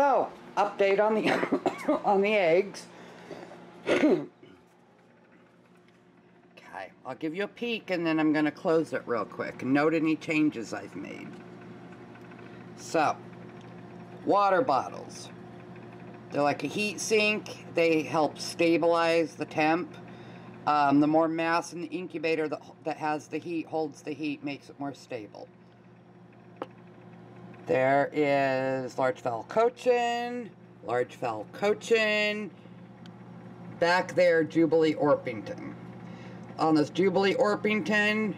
So, update on the on the eggs. okay, I'll give you a peek and then I'm going to close it real quick. And note any changes I've made. So, water bottles. They're like a heat sink. They help stabilize the temp. Um, the more mass in the incubator that, that has the heat, holds the heat, makes it more stable. There is large fowl cochin, large fowl cochin. Back there, Jubilee Orpington. On this Jubilee Orpington,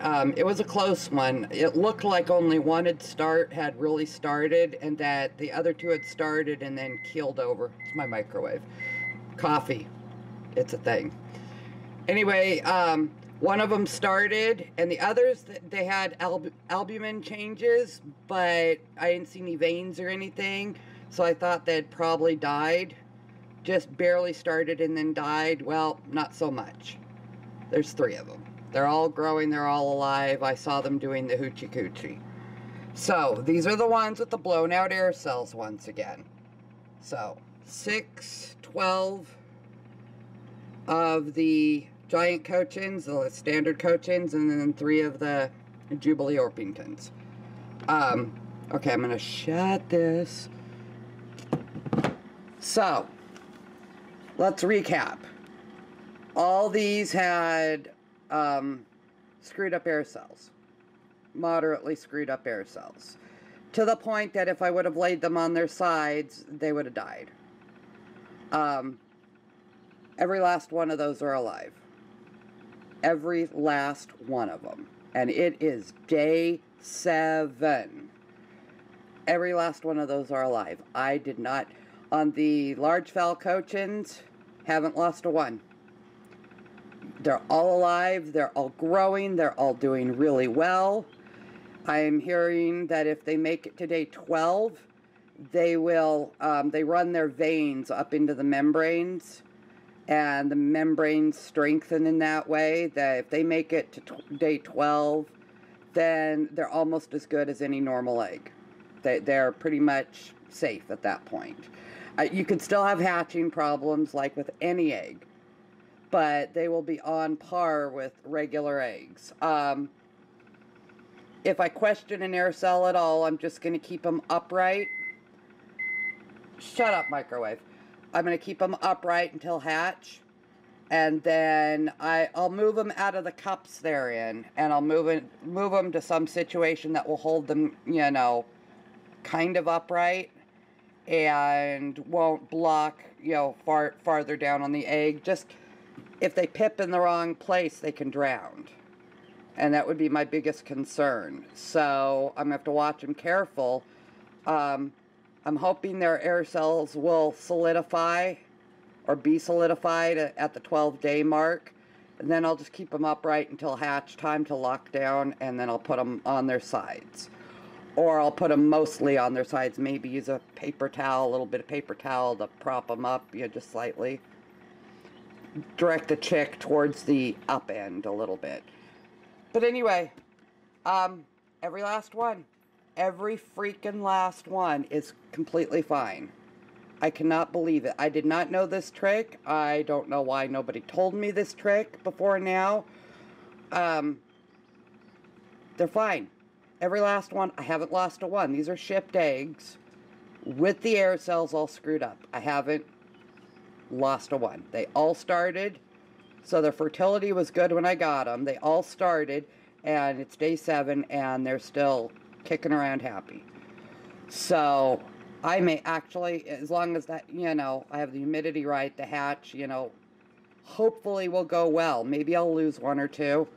um, it was a close one. It looked like only one had start had really started, and that the other two had started and then keeled over. It's my microwave. Coffee. It's a thing. Anyway, um, one of them started, and the others they had alb albumin changes, but I didn't see any veins or anything, so I thought they'd probably died. Just barely started and then died. Well, not so much. There's three of them. They're all growing, they're all alive. I saw them doing the hoochie coochie. So, these are the ones with the blown out air cells once again. So, 6, 12 of the giant cochins, the standard cochins, and then three of the Jubilee Orpingtons. Um, okay, I'm going to shut this. So, let's recap. All these had um, screwed up air cells, moderately screwed up air cells, to the point that if I would have laid them on their sides, they would have died. Um, every last one of those are alive. Every last one of them. And it is day seven. Every last one of those are alive. I did not, on the large fowl cochins, haven't lost a one. They're all alive, they're all growing, they're all doing really well. I am hearing that if they make it to day 12, they will, um, they run their veins up into the membranes and the membranes strengthen in that way that if they make it to day 12, then they're almost as good as any normal egg. They, they're pretty much safe at that point. Uh, you could still have hatching problems like with any egg but they will be on par with regular eggs. Um, if I question an air cell at all, I'm just going to keep them upright. Shut up, microwave. I'm going to keep them upright until hatch. And then I, I'll move them out of the cups they're in. And I'll move, move them to some situation that will hold them, you know, kind of upright. And won't block, you know, far, farther down on the egg. Just if they pip in the wrong place, they can drown. And that would be my biggest concern. So I'm going to have to watch them careful. Um, I'm hoping their air cells will solidify or be solidified at the 12 day mark. And then I'll just keep them upright until hatch time to lock down, and then I'll put them on their sides. Or I'll put them mostly on their sides, maybe use a paper towel, a little bit of paper towel to prop them up, you know, just slightly direct the chick towards the up end a little bit. But anyway, um, every last one, every freaking last one is completely fine. I cannot believe it. I did not know this trick. I don't know why nobody told me this trick before now. Um, they're fine. Every last one. I haven't lost a one. These are shipped eggs with the air cells all screwed up. I haven't lost a one. They all started, so their fertility was good when I got them. They all started, and it's day seven, and they're still kicking around happy. So I may actually, as long as that, you know, I have the humidity right, the hatch, you know, hopefully will go well. Maybe I'll lose one or two,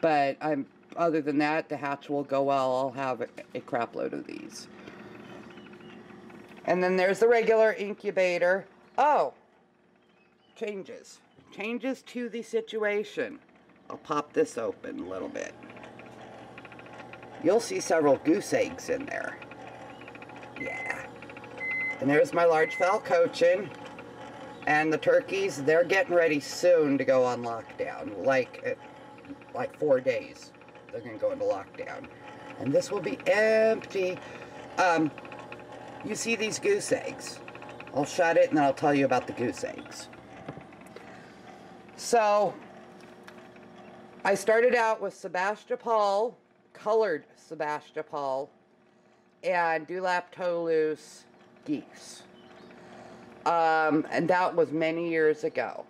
but I'm, other than that, the hatch will go well. I'll have a, a crap load of these. And then there's the regular incubator. Oh, changes. Changes to the situation. I'll pop this open a little bit. You'll see several goose eggs in there. Yeah. And there's my large fowl cochin. And the turkeys, they're getting ready soon to go on lockdown. Like, uh, like four days. They're going to go into lockdown. And this will be empty. Um, you see these goose eggs. I'll shut it and then I'll tell you about the goose eggs. So, I started out with Sebastopol, colored Sebastopol, and Dewlap Toulouse geese. Um, and that was many years ago.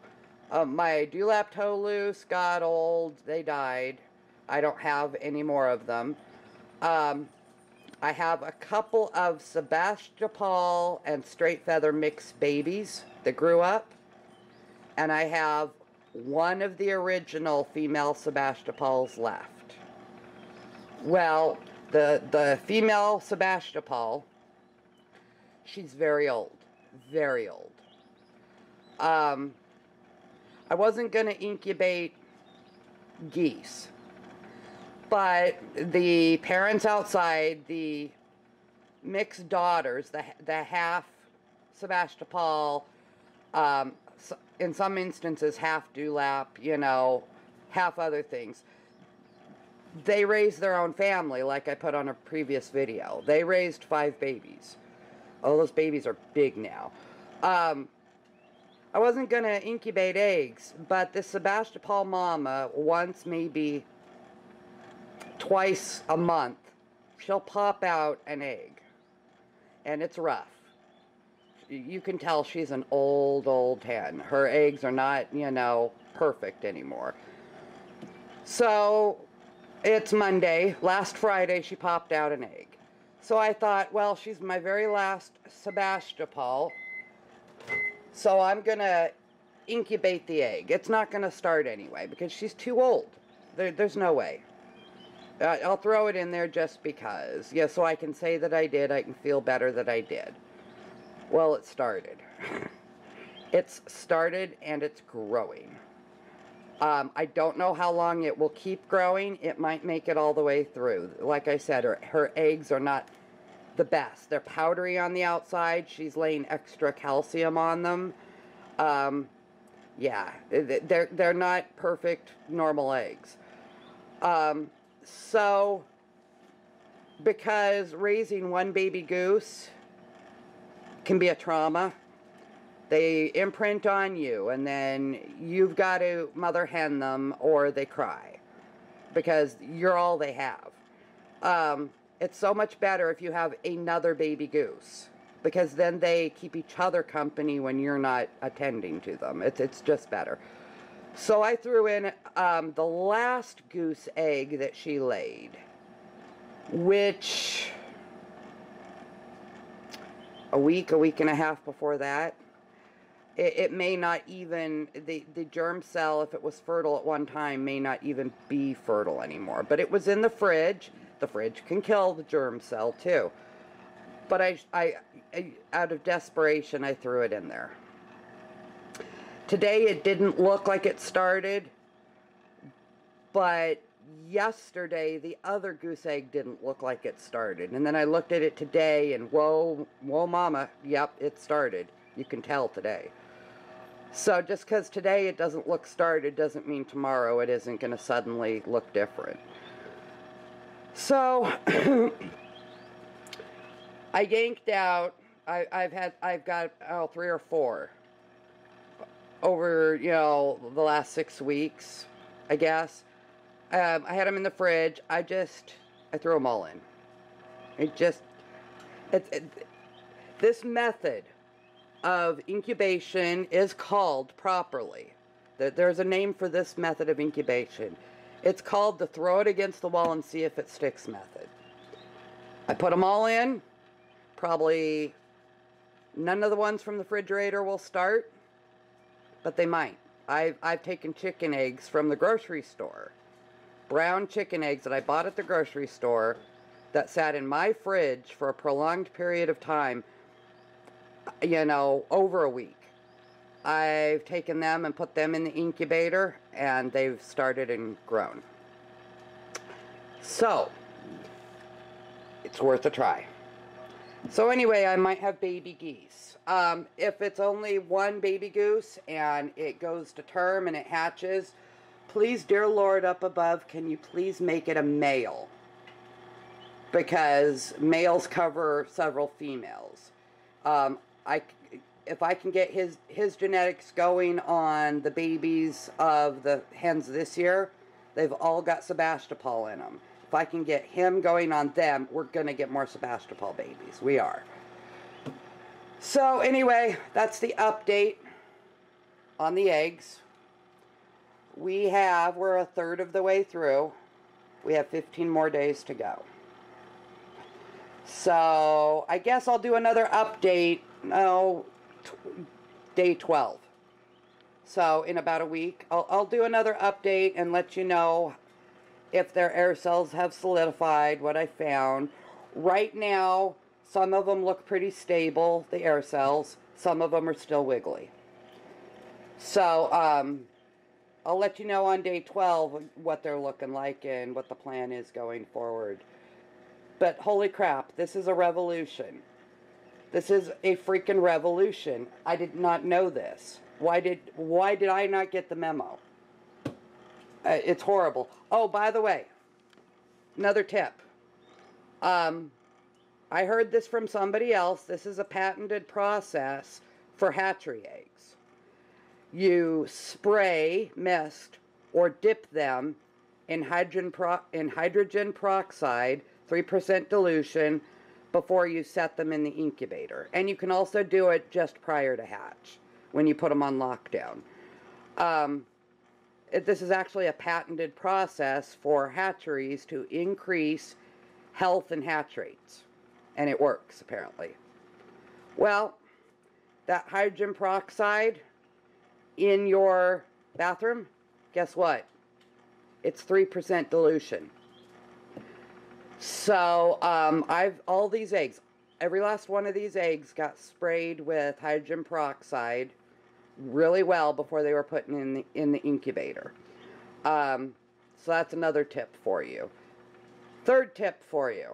Um, my Dewlap Toulouse got old, they died. I don't have any more of them. Um, I have a couple of Sebastopol and straight feather mixed babies that grew up. And I have one of the original female Sebastopols left. Well, the, the female Sebastopol, she's very old. Very old. Um, I wasn't going to incubate geese. But the parents outside, the mixed daughters, the, the half Sebastopol, um, in some instances half dewlap, you know, half other things. They raised their own family, like I put on a previous video. They raised five babies. All those babies are big now. Um, I wasn't going to incubate eggs, but the Sebastopol mama, once maybe twice a month, she'll pop out an egg. And it's rough. You can tell she's an old, old hen. Her eggs are not, you know, perfect anymore. So it's Monday. Last Friday, she popped out an egg. So I thought, well, she's my very last Sebastopol. So I'm going to incubate the egg. It's not going to start anyway because she's too old. There, there's no way. I'll throw it in there just because. Yeah, so I can say that I did. I can feel better that I did. Well, it started. it's started and it's growing. Um, I don't know how long it will keep growing. It might make it all the way through. Like I said, her, her eggs are not the best. They're powdery on the outside. She's laying extra calcium on them. Um, yeah, they're, they're not perfect normal eggs. Um, so, because raising one baby goose can be a trauma, they imprint on you and then you've got to mother hen them or they cry because you're all they have. Um, it's so much better if you have another baby goose because then they keep each other company when you're not attending to them. It's, it's just better. So I threw in um, the last goose egg that she laid, which a week, a week and a half before that, it, it, may not even, the, the germ cell, if it was fertile at one time, may not even be fertile anymore. But it was in the fridge. The fridge can kill the germ cell too. But I, I, I out of desperation, I threw it in there. Today it didn't look like it started, but yesterday the other goose egg didn't look like it started. And then I looked at it today and whoa, whoa mama, yep, it started. You can tell today. So just because today it doesn't look started doesn't mean tomorrow it isn't going to suddenly look different. So I yanked out, I, have had, I've got, oh, three or four over, you know, the last six weeks, I guess. Um, I had them in the fridge. I just, I threw them all in. It just, it, it, this method of incubation is called properly. There's a name for this method of incubation. It's called the throw it against the wall and see if it sticks method. I put them all in. Probably none of the ones from the refrigerator will start but they might. I've, I've taken chicken eggs from the grocery store, brown chicken eggs that I bought at the grocery store that sat in my fridge for a prolonged period of time, you know, over a week. I've taken them and put them in the incubator and they've started and grown. So, it's worth a try. So anyway, I might have baby geese. Um, if it's only one baby goose and it goes to term and it hatches, please, dear Lord up above, can you please make it a male? because males cover several females. Um, I, if I can get his his genetics going on the babies of the hens this year, they've all got Sebastopol in them. If I can get him going on them, we're gonna get more Sebastopol babies. We are. So anyway, that's the update on the eggs. We have, we're a third of the way through. We have 15 more days to go. So I guess I'll do another update, no, day 12. So in about a week, I'll, I'll do another update and let you know if their air cells have solidified, what I found. Right now, some of them look pretty stable, the air cells. Some of them are still wiggly. So, um, I'll let you know on day 12 what they're looking like and what the plan is going forward. But holy crap, this is a revolution. This is a freaking revolution. I did not know this. Why did why did I not get the memo? Uh, it's horrible. Oh, by the way, another tip. Um, I heard this from somebody else. This is a patented process for hatchery eggs you spray mist or dip them in hydrogen, pro in hydrogen peroxide, 3% dilution, before you set them in the incubator. And you can also do it just prior to hatch when you put them on lockdown. Um, it, this is actually a patented process for hatcheries to increase health and hatch rates. And it works, apparently. Well, that hydrogen peroxide in your bathroom, guess what? It's 3% dilution. So um, I've all these eggs, every last one of these eggs got sprayed with hydrogen peroxide really well before they were put in the, in the incubator. Um, so that's another tip for you. Third tip for you.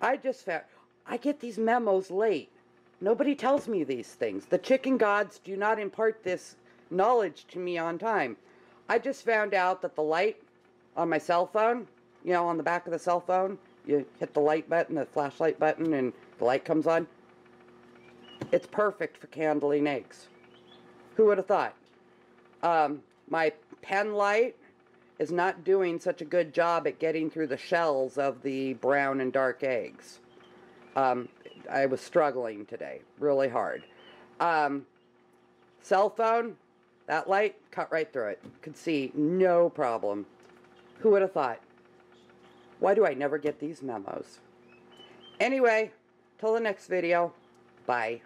I just found, I get these memos late. Nobody tells me these things. The chicken gods do not impart this knowledge to me on time. I just found out that the light on my cell phone, you know, on the back of the cell phone, you hit the light button, the flashlight button, and the light comes on. It's perfect for candling eggs. Who would have thought? Um, my pen light is not doing such a good job at getting through the shells of the brown and dark eggs. Um, I was struggling today, really hard. Um, cell phone, that light cut right through it. Could see no problem. Who would have thought? Why do I never get these memos? Anyway, till the next video, bye.